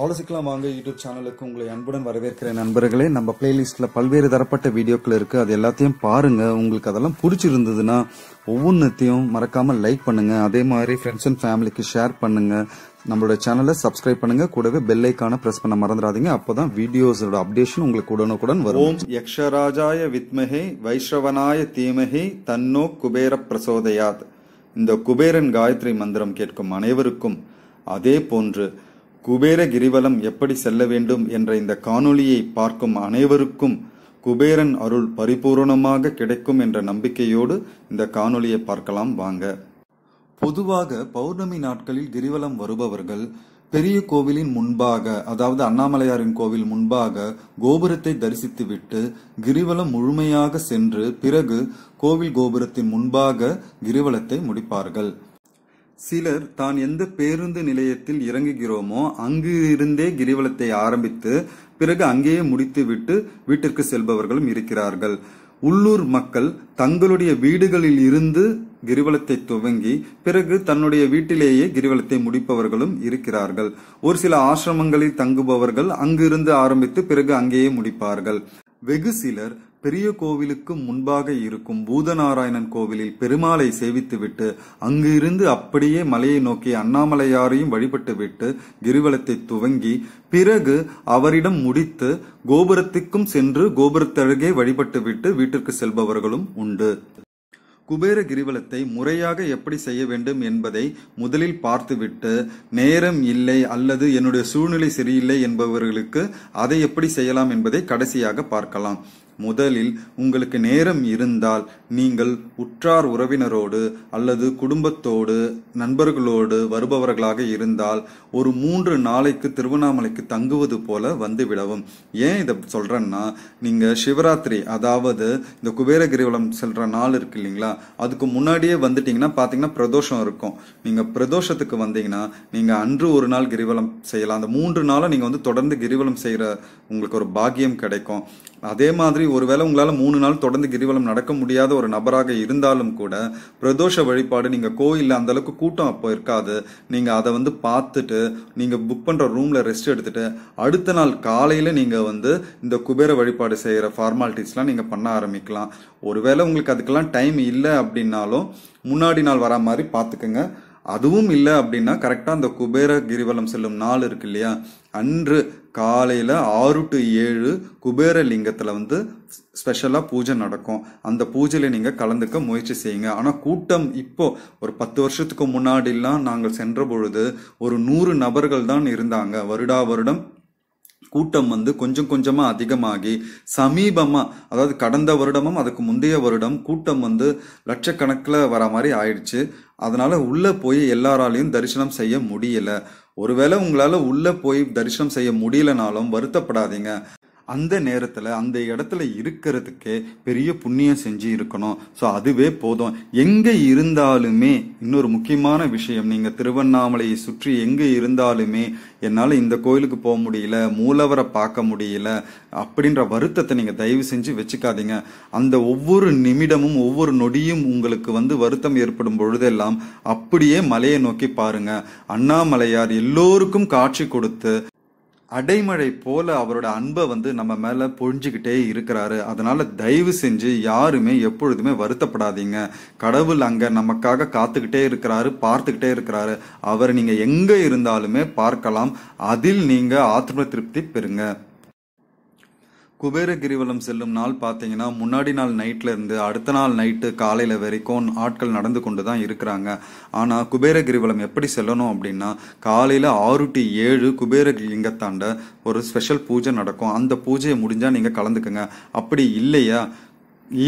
ஆலோசிக்கலாம் வாங்க. யூடியூப் சேனலுக்கு உங்களை அன்புடன் வரவேற்கிற நண்பர்களே. நம்ம பிளேலிஸ்ட்ல பல்வேறு தரப்பட்ட வீடியோக்கள் இருக்கு. அது எல்லாத்தையும் பாருங்க. உங்களுக்கு அதெல்லாம் பிடிச்சிருந்ததுன்னா ஒவ்வொன்றத்தையும் மறக்காம லைக் பண்ணுங்க. அதே மாதிரி ஃப்ரெண்ட்ஸ் அண்ட் ஃபேமிலிக்கு ஷேர் பண்ணுங்க. நம்மளோட சேனலை சப்ஸ்கிரைப் பண்ணுங்க. கூடவே பெல் ஐக்கான பிரஸ் பண்ண மறந்துடாதீங்க. அப்போதான் வீடியோஸோட அப்டேஷன் உங்களுக்கு உடனுக்குடன் வரும். ஓம் யக்ஷராஜாய வித்மகே வைஷ்ரவனாய தீமகே தன்னோ குபேர பிரசோதயாத். இந்த குபேரன் காயத்ரி மந்திரம் கேட்கும் அனைவருக்கும் அதே போன்று குபேர கிரிவலம் எப்படி செல்ல வேண்டும் என்ற இந்த காணொளியை பார்க்கும் அனைவருக்கும் குபேரன் அருள் பரிபூரணமாக கிடைக்கும் என்ற நம்பிக்கையோடு இந்த காணொளியை பார்க்கலாம் வாங்க. பொதுவாக பௌர்ணமி நாட்களில் கிரிவலம் வருபவர்கள் பெரிய கோவிலின் முன்பாக அதாவது அண்ணாமலையாரின் கோவில் முன்பாக கோபுரத்தை தரிசித்துவிட்டு கிரிவலம் முழுமையாக சென்று பிறகு கோவில் கோபுரத்தின் முன்பாக கிரிவலத்தை முடிப்பார்கள். சிலர் தான் எந்த பேருந்து நிலையத்தில் இறங்குகிறோமோ அங்கு இருந்தே கிரிவலத்தை ஆரம்பித்து பிறகு அங்கேயே முடித்துவிட்டு வீட்டிற்கு செல்பவர்களும் இருக்கிறார்கள். உள்ளூர் மக்கள் தங்களுடைய வீடுகளில் இருந்து கிரிவலத்தை துவங்கி பிறகு தன்னுடைய வீட்டிலேயே கிரிவலத்தை முடிப்பவர்களும் இருக்கிறார்கள். ஒரு சில ஆசிரமங்களில் தங்குபவர்கள் அங்கிருந்து ஆரம்பித்து பிறகு அங்கேயே முடிப்பார்கள். வெகு சிலர் பெரிய கோவிலுக்கு முன்பாக இருக்கும் பூதநாராயணன் கோவிலில் பெருமாளை சேவித்துவிட்டு அங்கு இருந்து அப்படியே மலையை நோக்கி அண்ணாமலையாரையும் வழிபட்டுவிட்டு கிரிவலத்தை துவங்கி பிறகு அவரிடம் முடித்து கோபுரத்துக்கும் சென்று கோபுரத்தழகே வழிபட்டுவிட்டு வீட்டிற்கு செல்பவர்களும் உண்டு. குபேர கிரிவலத்தை முறையாக எப்படி செய்ய வேண்டும் என்பதை முதலில் பார்த்துவிட்டு நேரம் இல்லை அல்லது என்னுடைய சூழ்நிலை சரியில்லை என்பவர்களுக்கு அதை எப்படி செய்யலாம் என்பதை கடைசியாக பார்க்கலாம். முதலில் உங்களுக்கு நேரம் இருந்தால் நீங்கள் உற்றார் உறவினரோடு அல்லது குடும்பத்தோடு நண்பர்களோடு வருபவர்களாக இருந்தால் ஒரு மூன்று நாளைக்கு திருவண்ணாமலைக்கு தங்குவது போல வந்து விடவும் ஏன் இதை சொல்றேன்னா நீங்க சிவராத்திரி அதாவது இந்த குபேர கிரிவலம் செல்ற நாள் இருக்கு இல்லைங்களா அதுக்கு முன்னாடியே வந்துட்டீங்கன்னா பாத்தீங்கன்னா பிரதோஷம் இருக்கும். நீங்க பிரதோஷத்துக்கு வந்தீங்கன்னா நீங்க அன்று ஒரு நாள் கிரிவலம் செய்யலாம். அந்த மூன்று நாளும் நீங்க வந்து தொடர்ந்து கிரிவலம் செய்யற உங்களுக்கு ஒரு பாக்கியம் கிடைக்கும். அதே மாதிரி ஒருவேளை உங்களால் மூணு நாள் தொடர்ந்து கிரிவலம் நடக்க முடியாத ஒரு நபராக இருந்தாலும் கூட பிரதோஷ வழிபாடு நீங்கள் கோயிலில் அந்தளவுக்கு கூட்டம் அப்போ இருக்காது. நீங்கள் அதை வந்து பார்த்துட்டு நீங்கள் புக் பண்ணுற ரூமில் ரெஸ்ட் எடுத்துட்டு அடுத்த நாள் காலையில் நீங்கள் வந்து இந்த குபேர வழிபாடு செய்கிற ஃபார்மாலிட்டிஸ்லாம் நீங்கள் பண்ண ஆரம்பிக்கலாம். ஒருவேளை உங்களுக்கு அதுக்கெல்லாம் டைம் இல்லை அப்படின்னாலும் முன்னாடி நாள் வரா மாதிரி பார்த்துக்கோங்க. அதுவும் இல்லை அப்படின்னா கரெக்டாக அந்த குபேர கிரிவலம் செல்லும் நாள் இருக்கு இல்லையா? அன்று காலையில் ஆறு டு ஏழு குபேர லிங்கத்தில் வந்து ஸ்பெஷலாக பூஜை நடக்கும். அந்த பூஜையில் நீங்கள் கலந்துக்க முயற்சி செய்யுங்க. ஆனால் கூட்டம் இப்போது ஒரு பத்து வருஷத்துக்கு முன்னாடிலாம் நாங்கள் சென்ற பொழுது ஒரு நூறு நபர்கள் தான் இருந்தாங்க. வருடா வருடம் கூட்டம் வந்து கொஞ்சம் கொஞ்சமாக அதிகமாகி சமீபமாக அதாவது கடந்த வருடமும் அதுக்கு முந்தைய வருடம் கூட்டம் வந்து லட்சக்கணக்கில் வர மாதிரி ஆயிடுச்சு. அதனால் உள்ளே போய் எல்லாராலையும் தரிசனம் செய்ய முடியல. ஒருவேளை உங்களால் உள்ளே போய் தரிசனம் செய்ய முடியலனாலும் வருத்தப்படாதீங்க. அந்த நேரத்தில் அந்த இடத்துல இருக்கிறதுக்கே பெரிய புண்ணியம் செஞ்சு இருக்கணும். ஸோ அதுவே போதும். எங்கே இருந்தாலுமே இன்னொரு முக்கியமான விஷயம் நீங்கள் திருவண்ணாமலையை சுற்றி எங்கே இருந்தாலுமே என்னால் இந்த கோயிலுக்கு போக முடியல மூலவரை பார்க்க முடியல அப்படின்ற வருத்தத்தை நீங்கள் தயவு செஞ்சு வச்சுக்காதீங்க. அந்த ஒவ்வொரு நிமிடமும் ஒவ்வொரு நொடியும் உங்களுக்கு வந்து வருத்தம் ஏற்படும் பொழுதெல்லாம் அப்படியே மலையை நோக்கி பாருங்க. அண்ணாமலையார் எல்லோருக்கும் காட்சி கொடுத்து அடைமழை போல அவரோட அன்பை வந்து நம்ம மேல பொழிஞ்சுக்கிட்டே இருக்கிறாரு. அதனால தயவு செஞ்சு யாருமே எப்பொழுதுமே வருத்தப்படாதீங்க. கடவுள் அங்க நமக்காக காத்துக்கிட்டே இருக்கிறாரு பார்த்துக்கிட்டே இருக்கிறாரு. அவர் நீங்க எங்க இருந்தாலுமே பார்க்கலாம். அதில் நீங்க ஆத்ம திருப்தி பெறுங்க. குபேர கிரிவலம் செல்லும் நாள் பார்த்தீங்கன்னா முன்னாடி நாள் நைட்ல இருந்து அடுத்த நாள் நைட்டு காலையில வரைக்கும் ஆட்கள் நடந்து கொண்டு தான் இருக்கிறாங்க. ஆனால் குபேர கிரிவலம் எப்படி செல்லணும் அப்படின்னா காலையில் ஆறு டு ஏழு குபேர லிங்கத்தாண்ட ஒரு ஸ்பெஷல் பூஜை நடக்கும். அந்த பூஜையை முடிஞ்சால் நீங்கள் கலந்துக்குங்க. அப்படி இல்லையா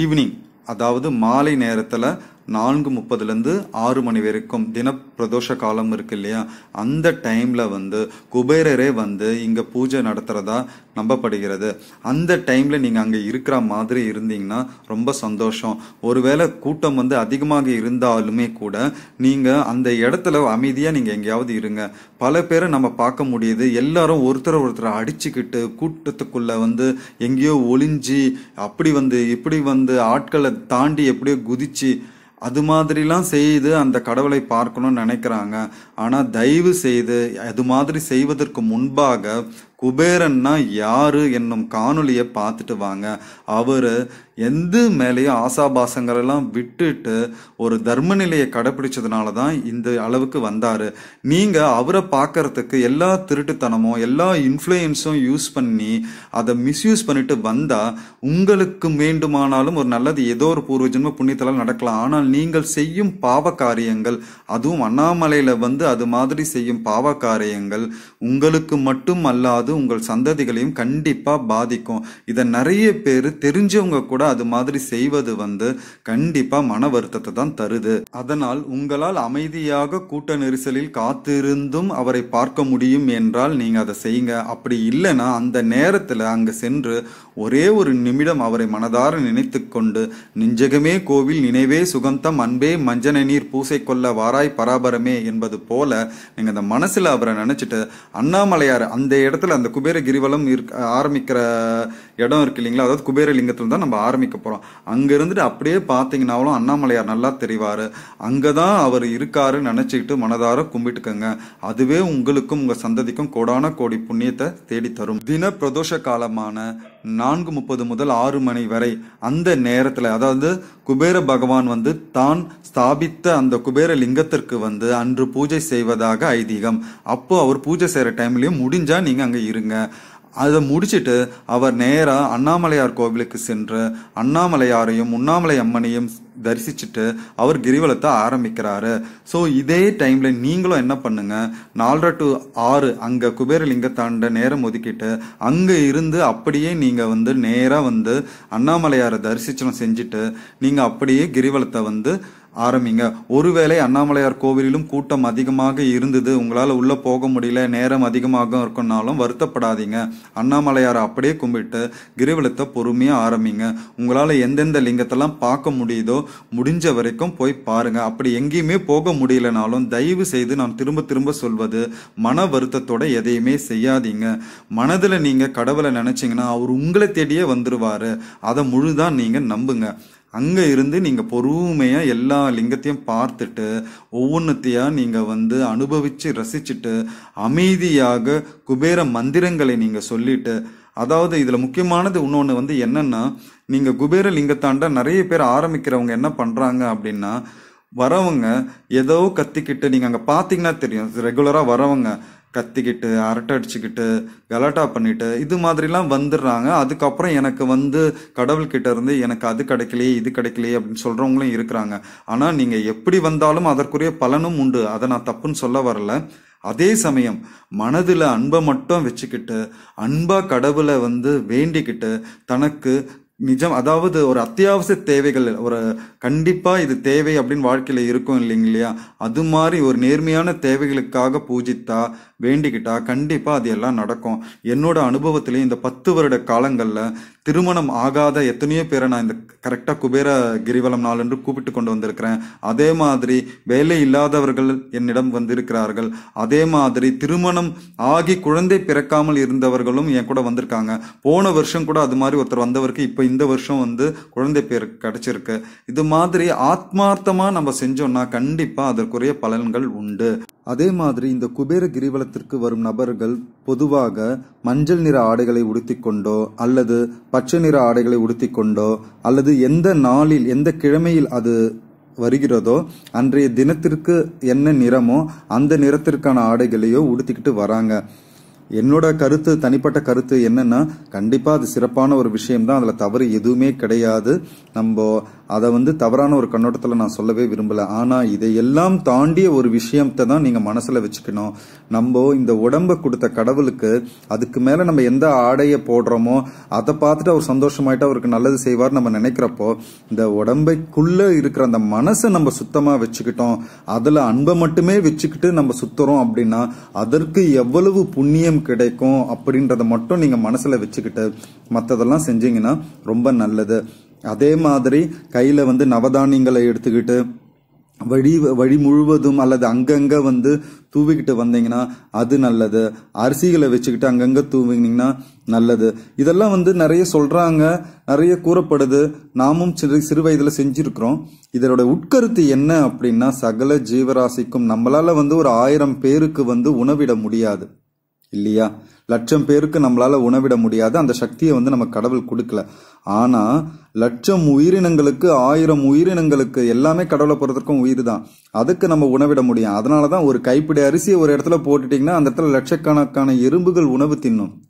ஈவினிங் அதாவது மாலை நேரத்தில் நான்கு முப்பதுலேருந்து ஆறு மணி வரைக்கும் தின பிரதோஷ காலம் இருக்கு இல்லையா? அந்த டைமில் வந்து குபேரரே வந்து இங்கே பூஜை நடத்துகிறதா நம்பப்படுகிறது. அந்த டைமில் நீங்கள் அங்கே இருக்கிற மாதிரி இருந்தீங்கன்னா ரொம்ப சந்தோஷம். ஒருவேளை கூட்டம் வந்து அதிகமாக இருந்தாலுமே கூட நீங்கள் அந்த இடத்துல அமைதியாக நீங்கள் எங்கேயாவது இருங்க. பல பேரை நம்ம பார்க்க முடியுது. எல்லாரும் ஒருத்தரை ஒருத்தரை அடிச்சுக்கிட்டு கூட்டத்துக்குள்ளே வந்து எங்கேயோ ஒளிஞ்சு அப்படி வந்து இப்படி வந்து ஆட்களை தாண்டி எப்படியோ குதிச்சு அது மாதிரிலாம் செய்து அந்த கடவுளை பார்க்கணும்னு நினைக்கிறாங்க. ஆனால் தயவு செய்து அது மாதிரி செய்வதற்கு முன்பாக குபேரன்னா யாரு என்னும் காணொலியை பார்த்துட்டு வாங்க. அவரு எந்த மேலேயும் ஆசாபாசங்கள் எல்லாம் விட்டுட்டு ஒரு தர்ம நிலையை கடைபிடிச்சதுனால தான் இந்த அளவுக்கு வந்தாரு. நீங்க அவரை பார்க்கறதுக்கு எல்லா திருட்டுத்தனமும் எல்லா இன்ஃப்ளூயன்ஸும் யூஸ் பண்ணி அதை மிஸ்யூஸ் பண்ணிட்டு வந்தா உங்களுக்கு வேண்டுமானாலும் ஒரு நல்லது ஏதோ ஒரு பூர்வஜன்ம புண்ணியத்தெல்லாம் நடக்கலாம். ஆனால் நீங்கள் செய்யும் பாவ காரியங்கள் அதுவும் அண்ணாமலையில வந்து அது மாதிரி செய்யும் பாவ காரியங்கள் உங்களுக்கு மட்டும் அல்லாது உங்கள் சந்ததிகளையும் கண்டிப்பா பாதிக்கும். இதை நிறைய பேர் தெரிஞ்சவங்க கூட அது மாதிரி செய்வது வந்து கண்டிப்பா மன வருத்தத்தை தான் தருது. அதனால் உங்களால் அமைதியாக கூட்ட நெரிசலில் காத்திருந்தும் அவரை பார்க்க முடியும் என்றால் நீங்க அதை செய்யுங்க. அப்படி இல்லைன்னா அந்த நேரத்தில் அங்கே சென்று ஒரே ஒரு நிமிடம் அவரை மனதார நினைத்து கொண்டு நெஞ்சகமே கோவில் நினைவே சுகந்தம் அன்பே மஞ்சன நீர் பூசை கொள்ள வாராய் பராபரமே என்பது போல நீங்க அந்த மனசுல அவரை நினைச்சிட்டு அண்ணாமலையார் அந்த இடத்துல அந்த குபேர கிரிவலம் இருக்க ஆரம்பிக்கிற இடம் இருக்கு இல்லைங்களா? அதாவது குபேரலிங்கத்துல தான் நம்ம ஆரம்பிக்க போறோம். அங்க இருந்துட்டு அப்படியே பாத்தீங்கன்னாலும் அண்ணாமலையார் நல்லா தெரிவாரு. அங்கதான் அவர் இருக்காரு நினைச்சுக்கிட்டு மனதார கும்பிட்டுக்கங்க. அதுவே உங்களுக்கும் உங்க சந்ததிக்கும் கோடான கோடி புண்ணியத்தை தேடி தரும் தின பிரதோஷ காலமான நான்கு முப்பது முதல் ஆறு மணி வரை அந்த நேரத்தில் அதாவது குபேர பகவான் வந்து தான் ஸ்தாபித்த அந்த குபேர லிங்கத்திற்கு வந்து அன்று பூஜை செய்வதாக ஐதீகம். அப்போ அவர் பூஜை செய்கிற டைம்லேயும் முடிஞ்சா நீங்கள் அங்கே இருங்க. அதை முடிச்சுட்டு அவர் நேராக அண்ணாமலையார் கோவிலுக்கு சென்று அண்ணாமலையாரையும் உண்ணாமலை அம்மனையும் தரிசிச்சுட்டு அவர் கிரிவலத்தை ஆரம்பிக்கிறாரு. ஸோ இதே டைம்ல நீங்களும் என்ன பண்ணுங்க? நாலரை டு ஆறு அங்கே குபேரலிங்கத்தாண்ட நேரம் ஒதுக்கிட்டு அங்கே இருந்து அப்படியே நீங்கள் வந்து நேராக வந்து அண்ணாமலையாரை தரிசிச்சனம் செஞ்சுட்டு நீங்கள் அப்படியே கிரிவலத்தை வந்து ஆரம்பிங்க. ஒருவேளை அண்ணாமலையார் கோவிலிலும் கூட்டம் அதிகமாக இருந்தது உங்களால் உள்ள போக முடியல நேரம் அதிகமாக இருக்குன்னாலும் வருத்தப்படாதீங்க. அண்ணாமலையாரை அப்படியே கும்பிட்டு கிரிவலத்தை பொறுமையா ஆரம்பிங்க. உங்களால எந்தெந்த லிங்கத்தெல்லாம் பார்க்க முடியுதோ முடிஞ்ச வரைக்கும் போய் பாருங்க. அப்படி எங்கேயுமே போக முடியலனாலும் தயவு செய்து நான் திரும்ப திரும்ப சொல்வது மன வருத்தத்தோட எதையுமே செய்யாதீங்க. மனதில் நீங்க கடவுளை நினைச்சீங்கன்னா அவர் உங்களை தேடியே வந்துருவாரு. அதை முழுதான் நீங்க நம்புங்க. அங்கே இருந்து நீங்கள் பொறுமையாக எல்லா லிங்கத்தையும் பார்த்துட்டு ஒவ்வொன்றத்தையாக நீங்கள் வந்து அனுபவித்து ரசிச்சுட்டு அமைதியாக குபேர மந்திரங்களை நீங்கள் சொல்லிட்டு அதாவது இதில் முக்கியமானது இன்னொன்று வந்து என்னென்னா நீங்கள் குபேர லிங்கத்தாண்ட நிறைய பேர் ஆரம்பிக்கிறவங்க என்ன பண்ணுறாங்க அப்படின்னா வரவங்க ஏதோ கத்திக்கிட்டு நீங்கள் அங்கே பார்த்தீங்கன்னா தெரியும் ரெகுலராக வரவங்க கத்திக்கிட்டு அரட்டை அடிச்சுக்கிட்டு கலாட்டா பண்ணிட்டு இது மாதிரிலாம் வந்துடுறாங்க. அதுக்கப்புறம் எனக்கு வந்து கடவுள்கிட்ட இருந்து எனக்கு அது கிடைக்கலையே இது கிடைக்கலையே அப்படின்னு சொல்கிறவங்களும் இருக்கிறாங்க. ஆனால் நீங்கள் எப்படி வந்தாலும் அதற்குரிய பலனும் உண்டு. அதை நான் தப்புன்னு சொல்ல வரல. அதே சமயம் மனதில் அன்பை மட்டும் வச்சுக்கிட்டு அன்பா கடவுளை வந்து வேண்டிக்கிட்டு தனக்கு நிஜம் அதாவது ஒரு அத்தியாவசிய தேவைகள் ஒரு கண்டிப்பாக இது தேவை அப்படின்னு வாழ்க்கையில் இருக்கும் இல்லைங்க இல்லையா? அது மாதிரி ஒரு நேர்மையான தேவைகளுக்காக பூஜித்தா வேண்டிக்கிட்டா கண்டிப்பாக அது எல்லாம் நடக்கும். என்னோட அனுபவத்திலையும் இந்த பத்து வருட காலங்களில் திருமணம் ஆகாத எத்தனையோ பேரை நான் இந்த கரெக்டாக குபேர கிரிவலம் நாள் என்று கூப்பிட்டு கொண்டு வந்திருக்கிறேன். அதே மாதிரி வேலை இல்லாதவர்கள் என்னிடம் வந்திருக்கிறார்கள். அதே மாதிரி திருமணம் ஆகி குழந்தை பிறக்காமல் இருந்தவர்களும் என் கூட வந்திருக்காங்க. போன வருஷம் கூட அது மாதிரி ஒருத்தர் வந்தவருக்கு இப்போ இந்த வருஷம் வந்து குழந்தை பேர் கிடைச்சிருக்கு. இது மாதிரி ஆத்மார்த்தமாக நம்ம செஞ்சோம்னா கண்டிப்பாக அதற்குரிய பலன்கள் உண்டு. அதே மாதிரி இந்த குபேர கிரிவலத்திற்கு வரும் நபர்கள் பொதுவாக மஞ்சள் நிற ஆடைகளை உடுத்திக்கொண்டோ அல்லது பச்சை நிற ஆடைகளை உடுத்திக்கொண்டோ அல்லது எந்த நாளில் எந்த கிழமையில் அது வருகிறதோ அன்றைய தினத்திற்கு என்ன நிறமோ அந்த நிறத்திற்கான ஆடைகளையோ உடுத்திக்கிட்டு வராங்க. என்னோட கருத்து தனிப்பட்ட கருத்து என்னன்னா கண்டிப்பா அது சிறப்பான ஒரு விஷயம் தான் அதுல தவறு எதுவுமே கிடையாது. நம்ம அதை வந்து தவறான ஒரு கண்ணோட்டத்துல நான் சொல்லவே விரும்பல. ஆனா இதையெல்லாம் தாண்டிய ஒரு விஷயத்தை தான் நீங்க மனசுல வச்சுக்கணும். நம்ம இந்த உடம்ப கொடுத்த கடவுளுக்கு அதுக்கு மேல நம்ம எந்த ஆடையை போடுறோமோ அதை பார்த்துட்டு அவர் சந்தோஷமாயிட்டு அவருக்கு நல்லது செய்வார் நம்ம நினைக்கிறப்போ இந்த உடம்பைக்குள்ள இருக்கிற அந்த மனசை நம்ம சுத்தமா வச்சுக்கிட்டோம் அதுல அன்பை மட்டுமே வச்சுக்கிட்டு நம்ம சுத்துறோம் அப்படின்னா அதற்கு எவ்வளவு புண்ணியம் கிடைக்கும் அப்படின்றத மட்டும் நீங்க மனசுல வச்சுக்கிட்டு மற்றதெல்லாம் செஞ்சீங்கன்னா ரொம்ப நல்லது. அதே மாதிரி கையில வந்து நவதானியங்களை எடுத்துக்கிட்டு வழி வழி முழுவதும் அல்லது அங்கங்கே வந்து தூவிக்கிட்டு வந்தீங்கன்னா அது நல்லது. அரிசிகளை வச்சுக்கிட்டு அங்கங்கே தூவினீங்கன்னா நல்லது. இதெல்லாம் வந்து நிறைய சொல்கிறாங்க நிறைய கூறப்படுது. நாமும் சிறு சிறு வயதில் செஞ்சுருக்குறோம். இதனோட உட்கருத்து என்ன அப்படின்னா சகல ஜீவராசிக்கும் நம்மளால் வந்து ஒரு ஆயிரம் பேருக்கு வந்து உணவிட முடியாது. இல்லையா? லட்சம் பேருக்கு நம்மளால உணவிட முடியாது. அந்த சக்தியை வந்து நம்ம கடவுள் கொடுக்கல. ஆனா லட்சம் உயிரினங்களுக்கு ஆயிரம் உயிரினங்களுக்கு எல்லாமே கடவுளை பொறுத்தவரைக்கும் உயிர் தான் அதுக்கு நம்ம உணவிட முடியும். அதனாலதான் ஒரு கைப்பிடி அரிசியை ஒரு இடத்துல போட்டுட்டீங்கன்னா அந்த இடத்துல லட்சக்கணக்கான எறும்புகள் உணவு தின்னும்.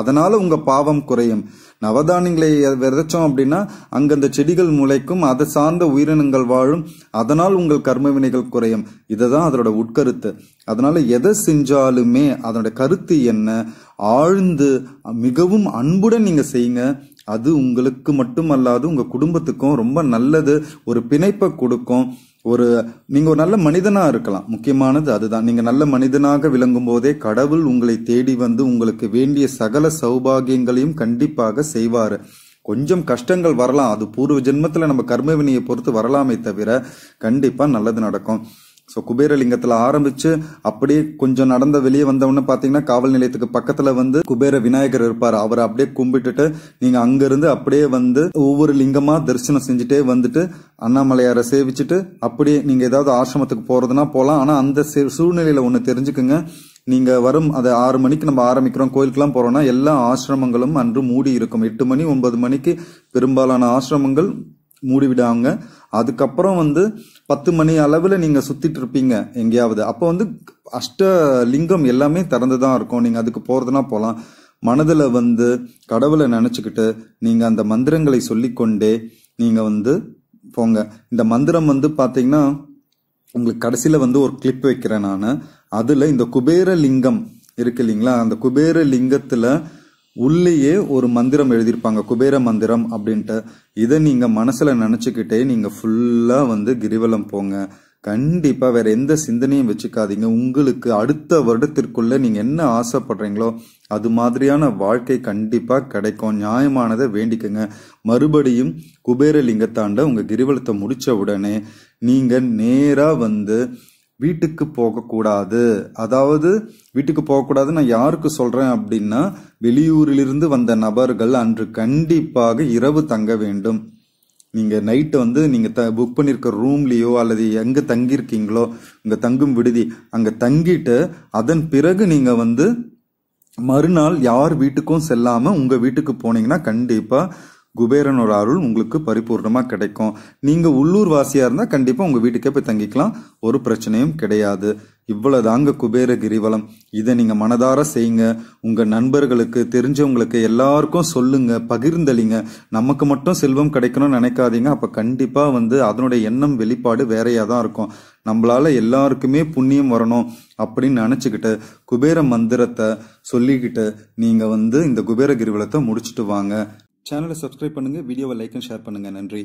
அதனால உங்க பாவம் குறையும். நவதானியங்களை விதைச்சோம் அப்படின்னா அங்கே அந்த செடிகள் முளைக்கும் அதை சார்ந்த உயிரினங்கள் வாழும் அதனால் உங்கள் கர்ம வினைகள் குறையும். இதுதான் அதோட உட்கருத்து. அதனால எதை செஞ்சாலுமே அதனோட கருத்து என்ன? ஆழ்ந்து மிகவும் அன்புடன் நீங்க செய்யுங்க. அது உங்களுக்கு மட்டுமல்லாது உங்க குடும்பத்துக்கும் ரொம்ப நல்லது. ஒரு பிணைப்பை கொடுக்கும். ஒரு நீங்க ஒரு நல்ல மனிதனா இருக்கலாம். முக்கியமானது அதுதான். நீங்க நல்ல மனிதனாக விளங்கும் போதே கடவுள் உங்களை தேடி வந்து உங்களுக்கு வேண்டிய சகல சௌபாகியங்களையும் கண்டிப்பாக செய்வாரு. கொஞ்சம் கஷ்டங்கள் வரலாம். அது பூர்வ ஜென்மத்தில் நம்ம கர்மவினியை பொறுத்து வரலாமே தவிர கண்டிப்பாக நல்லது நடக்கும். ஸோ குபேரலிங்கத்தில் ஆரம்பிச்சு அப்படியே கொஞ்சம் நடந்த வெளியே வந்தவொடனே பார்த்தீங்கன்னா காவல் நிலையத்துக்கு பக்கத்தில் வந்து குபேர விநாயகர் இருப்பார். அவரை அப்படியே கும்பிட்டுட்டு நீங்கள் அங்கேருந்து அப்படியே வந்து ஒவ்வொரு லிங்கமாக தரிசனம் செஞ்சுட்டே வந்துட்டு அண்ணாமலையாரை சேவிச்சுட்டு அப்படியே நீங்கள் ஏதாவது ஆசிரமத்துக்கு போகிறதுனா போகலாம் ஆனால் அந்த சூழ்நிலையில் ஒன்று தெரிஞ்சுக்குங்க. நீங்கள் வரும் அது ஆறு மணிக்கு நம்ம ஆரம்பிக்கிறோம். கோயிலுக்கெல்லாம் போகிறோம்னா எல்லா ஆசிரமங்களும் அன்று மூடி இருக்கும் எட்டு மணி ஒன்பது மணிக்கு பெரும்பாலான ஆசிரமங்கள் மூடிவிடாங்க. அதுக்கப்புறம் வந்து பத்து மணி அளவில் நீங்கள் சுற்றிட்டு இருப்பீங்க எங்கேயாவது. அப்போ வந்து அஷ்ட லிங்கம் எல்லாமே திறந்து தான் இருக்கும். நீங்கள் அதுக்கு போகிறதுனா போகலாம் மனதில் வந்து கடவுளை நினச்சிக்கிட்டு நீங்கள் அந்த மந்திரங்களை சொல்லிக்கொண்டே நீங்கள் வந்து போங்க. இந்த மந்திரம் வந்து பார்த்தீங்கன்னா உங்களுக்கு கடைசியில் வந்து ஒரு கிளிப் வைக்கிறேன் நான். அதில் இந்த குபேர லிங்கம் இருக்கு இல்லைங்களா? அந்த குபேர லிங்கத்தில் உள்ளேயே ஒரு மந்திரம் எழுதியிருப்பாங்க குபேர மந்திரம் அப்படின்ட்டு. இதை நீங்கள் மனசில் நினச்சிக்கிட்டே நீங்கள் ஃபுல்லாக வந்து கிரிவலம் போங்க. கண்டிப்பாக வேற எந்த சிந்தனையும் வச்சுக்காதீங்க. உங்களுக்கு அடுத்த வருடத்திற்குள்ளே நீங்கள் என்ன ஆசைப்படுறீங்களோ அது மாதிரியான வாழ்க்கை கண்டிப்பாக கிடைக்கும். நியாயமானதை வேண்டிக்கங்க. மறுபடியும் குபேரலிங்கத்தாண்ட உங்கள் கிரிவலத்தை முடித்த உடனே நீங்கள் நேராக வந்து வீட்டுக்கு போகக்கூடாது. அதாவது வீட்டுக்கு போகக்கூடாது நான் யாருக்கு சொல்றேன் அப்படின்னா வெளியூரிலிருந்து வந்த நபர்கள் அன்று கண்டிப்பாக இரவு தங்க வேண்டும். நீங்க நைட்டு வந்து நீங்க த புக் பண்ணியிருக்க ரூம்லேயோ அல்லது எங்க தங்கியிருக்கீங்களோ உங்கள் தங்கும் விடுதி அங்க தங்கிட்டு அதன் பிறகு நீங்க வந்து மறுநாள் யார் வீட்டுக்கும் செல்லாம உங்க வீட்டுக்கு போனீங்கன்னா கண்டிப்பா குபேரனோட அருள் உங்களுக்கு பரிபூர்ணமாக கிடைக்கும். நீங்கள் உள்ளூர் வாசியாக இருந்தால் கண்டிப்பாக உங்கள் வீட்டுக்கே போய் தங்கிக்கலாம். ஒரு பிரச்சனையும் கிடையாது. இவ்வளோதாங்க குபேர கிரிவலம். இதை நீங்கள் மனதார செய்யுங்க. உங்கள் நண்பர்களுக்கு தெரிஞ்சவங்களுக்கு எல்லாருக்கும் சொல்லுங்க. பகிர்ந்தளிங்க. நமக்கு மட்டும் செல்வம் கிடைக்கணும்னு நினைக்காதீங்க. அப்போ கண்டிப்பாக வந்து அதனுடைய எண்ணம் வெளிப்பாடு வேறையாக தான் இருக்கும். நம்மளால எல்லாருக்குமே புண்ணியம் வரணும் அப்படின்னு நினச்சிக்கிட்டு குபேர மந்திரத்தை சொல்லிக்கிட்டு நீங்கள் வந்து இந்த குபேர கிரிவலத்தை முடிச்சுட்டு வாங்க. சேனலை சப்ஸ்கிரைப் பண்ணுங்கள் வீடியோவை லைக் அண்ட் ஷேர் பண்ணுங்கள் நன்றி.